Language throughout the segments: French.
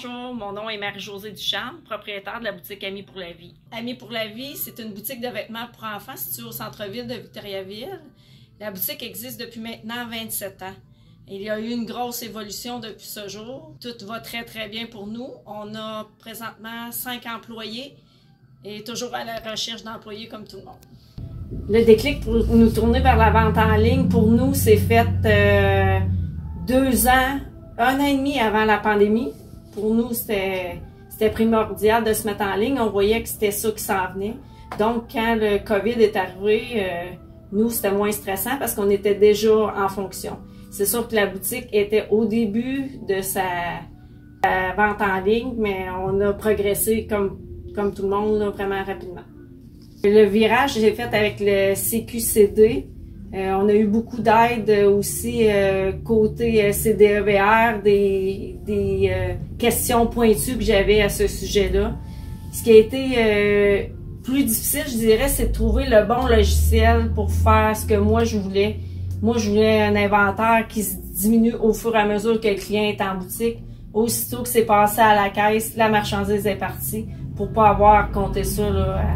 Bonjour, mon nom est Marie-Josée Duchamp, propriétaire de la boutique Amis pour la vie. Amis pour la vie, c'est une boutique de vêtements pour enfants située au centre-ville de Victoriaville. La boutique existe depuis maintenant 27 ans. Il y a eu une grosse évolution depuis ce jour. Tout va très très bien pour nous. On a présentement 5 employés et toujours à la recherche d'employés comme tout le monde. Le déclic pour nous tourner vers la vente en ligne, pour nous, c'est fait euh, deux ans, un an et demi avant la pandémie pour nous, c'était primordial de se mettre en ligne. On voyait que c'était ça qui s'en venait. Donc, quand le COVID est arrivé, euh, nous, c'était moins stressant parce qu'on était déjà en fonction. C'est sûr que la boutique était au début de sa, vente en ligne, mais on a progressé comme, comme tout le monde, vraiment rapidement. Le virage, j'ai fait avec le CQCD. Euh, on a eu beaucoup d'aide aussi euh, côté euh, CDEVR, des, des questions pointues que j'avais à ce sujet-là. Ce qui a été plus difficile, je dirais, c'est de trouver le bon logiciel pour faire ce que moi je voulais. Moi, je voulais un inventaire qui se diminue au fur et à mesure que le client est en boutique. Aussitôt que c'est passé à la caisse, la marchandise est partie pour pas avoir à compter ça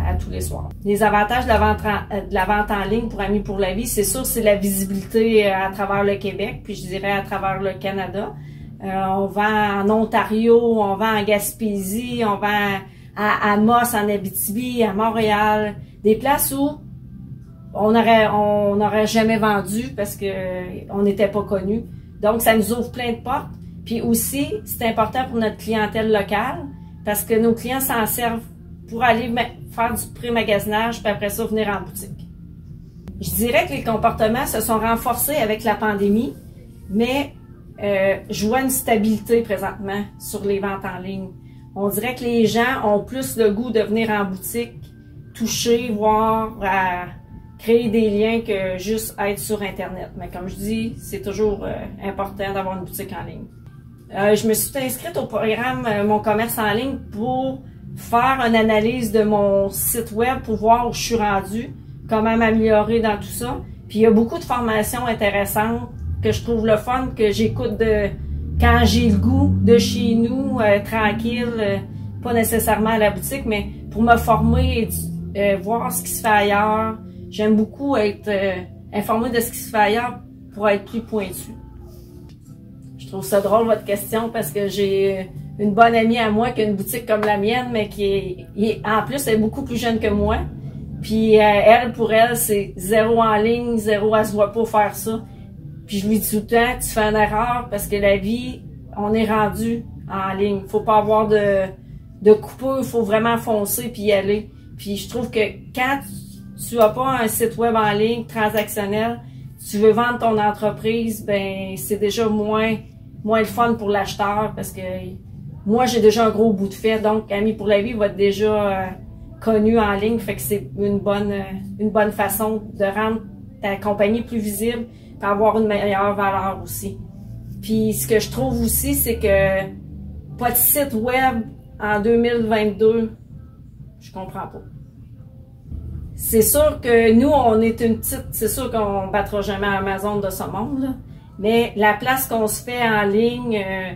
à, tous les soirs. Les avantages de la vente en, euh, de la vente en ligne pour Amis pour la vie, c'est sûr, c'est la visibilité euh, à travers le Québec, puis je dirais à travers le Canada. Euh, on vend en Ontario, on vend en Gaspésie, on vend à, Moss, en Abitibi, à Montréal, des places où on aurait n'aurait jamais vendu parce que on n'était pas connu. Donc ça nous ouvre plein de portes. Puis aussi, c'est important pour notre clientèle locale parce que nos clients s'en servent pour aller faire du pré-magasinage, puis après ça, venir en boutique. Je dirais que les comportements se sont renforcés avec la pandémie, mais euh, je vois une stabilité présentement sur les ventes en ligne. On dirait que les gens ont plus le goût de venir en boutique, toucher, voir, créer des liens que juste être sur Internet. Mais comme je dis, c'est toujours euh, important d'avoir une boutique en ligne. Euh, je me suis inscrite au programme euh, Mon commerce en ligne pour faire une analyse de mon site web pour voir où je suis rendue, comment m'améliorer dans tout ça. Puis il y a beaucoup de formations intéressantes que je trouve le fun, que j'écoute quand j'ai le goût de chez nous, euh, tranquille, pas nécessairement à la boutique, mais pour me former et voir ce qui se fait ailleurs. J'aime beaucoup être informé de ce qui se fait ailleurs pour être plus pointu. Trouve ça drôle votre question parce que j'ai une bonne amie à moi qui a une boutique comme la mienne, mais qui est, en plus, elle est beaucoup plus jeune que moi. Puis euh, elle, pour elle, c'est zéro en ligne, zéro, elle se voit pas faire ça. Puis je lui dis tout le temps, tu fais une erreur parce que la vie, on est rendu en ligne. Faut pas avoir de, de coupure, il faut vraiment foncer puis y aller. Puis je trouve que quand tu as pas un site web en ligne transactionnel, tu veux vendre ton entreprise, ben c'est déjà moins moins le fun pour l'acheteur parce que moi, j'ai déjà un gros bout de fait. Donc, Ami pour la vie va être déjà euh, connu en ligne. Fait que c'est une bonne, euh, une bonne façon de rendre ta compagnie plus visible et avoir une meilleure valeur aussi. Puis, ce que je trouve aussi, c'est que pas de site web en 2022, je comprends pas. C'est sûr que nous, on est une petite, c'est sûr qu'on battra jamais Amazon de ce monde, là. Mais la place qu'on se fait en ligne euh,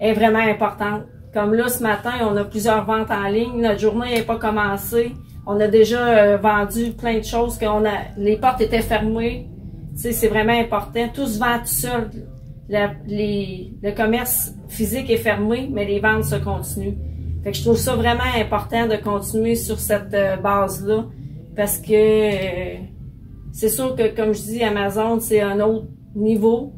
est vraiment importante. Comme là, ce matin, on a plusieurs ventes en ligne. Notre journée n'est pas commencée. On a déjà euh, vendu plein de choses. qu'on a, les portes étaient fermées. c'est vraiment important. Tout se vend tout seul. le commerce physique est fermé, mais les ventes se continuent. Fait que je trouve ça vraiment important de continuer sur cette euh, base-là. Parce que c'est sûr que, comme je dis, Amazon, c'est un autre niveau.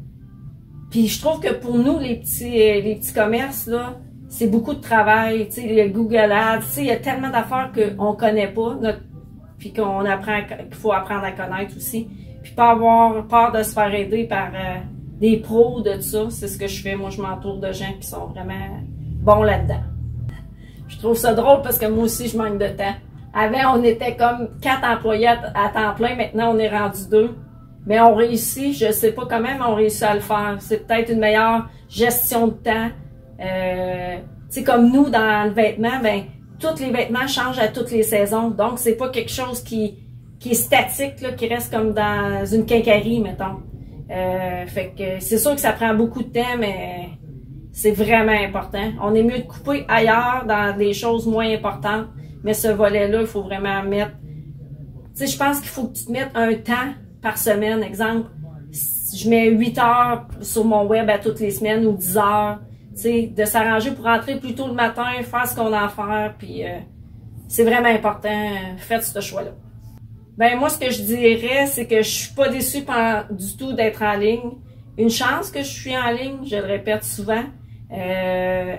Puis je trouve que pour nous, les petits, euh, les petits commerces, là, c'est beaucoup de travail. Tu sais, Google Ads, tu sais, il y a tellement d'affaires qu'on connaît pas, notre, puis qu'on apprend, qu'il faut apprendre à connaître aussi. Puis pas avoir peur de se faire aider par euh, des pros de ça. C'est ce que je fais. Moi, je m'entoure de gens qui sont vraiment bons là-dedans. Je trouve ça drôle parce que moi aussi, je manque de temps. Avant, on était comme quatre employés à temps plein. Maintenant, on est rendu deux. Mais on réussit, je sais pas comment, mais on réussit à le faire. C'est peut-être une meilleure gestion de temps. Euh, tu comme nous, dans le vêtement, ben, tous les vêtements changent à toutes les saisons. Donc, c'est pas quelque chose qui, qui est statique, là, qui reste comme dans une quincaillerie, mettons. Euh, fait que c'est sûr que ça prend beaucoup de temps, mais c'est vraiment important. On est mieux de couper ailleurs dans des choses moins importantes, mais ce volet-là, il faut vraiment mettre. Tu sais, je pense qu'il faut que tu te mettes un temps par semaine. Exemple, je mets 8 heures sur mon web à toutes les semaines ou 10 heures. Tu sais, de s'arranger pour rentrer plus tôt le matin, faire ce qu'on a à faire, puis euh, c'est vraiment important. Faites ce choix-là. Ben moi, ce que je dirais, c'est que je suis pas déçue du tout d'être en ligne. Une chance que je suis en ligne, je le répète souvent. Euh,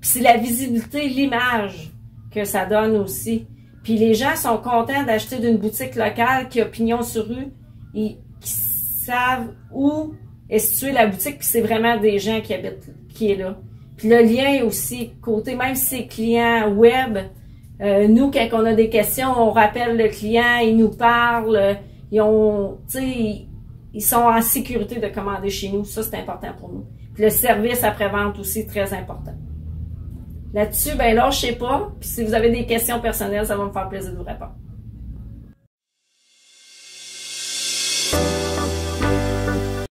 c'est la visibilité, l'image que ça donne aussi. Puis les gens sont contents d'acheter d'une boutique locale qui a pignon sur rue et qui savent où est située la boutique, puis c'est vraiment des gens qui habitent, qui est là. Puis le lien aussi, côté, même si c'est client web, euh, nous, quand on a des questions, on rappelle le client, il nous parle, ils ont, ils sont en sécurité de commander chez nous. Ça, c'est important pour nous. Puis le service après-vente aussi, très important. Là-dessus, ben là, je sais pas. Puis si vous avez des questions personnelles, ça va me faire plaisir de vous répondre.